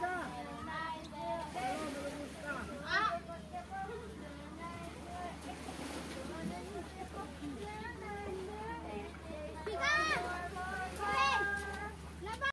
God.